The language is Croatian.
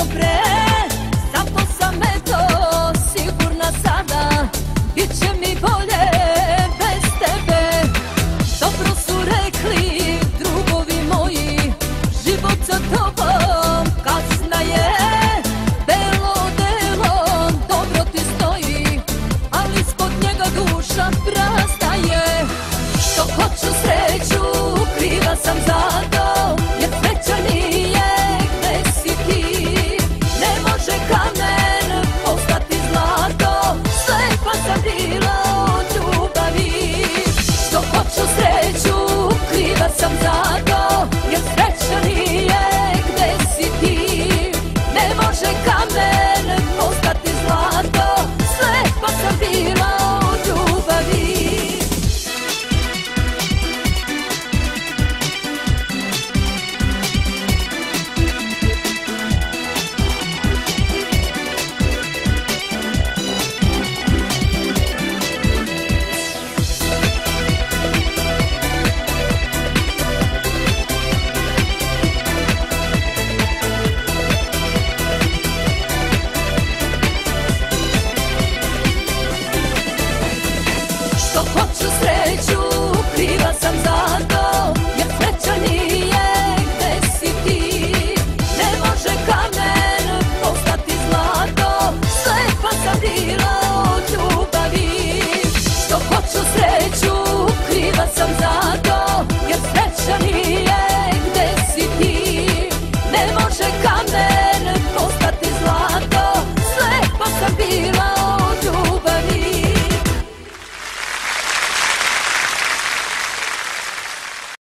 tako pre. Zato sam eto sigurna sada. Biće mi bolje bez tebe. Dobro su rekli drugovi moji. Život za tobom kasna je. Belo delom dobro ti stoji. Ali spod njega duša prastaje Što hoću sreću kriva sam za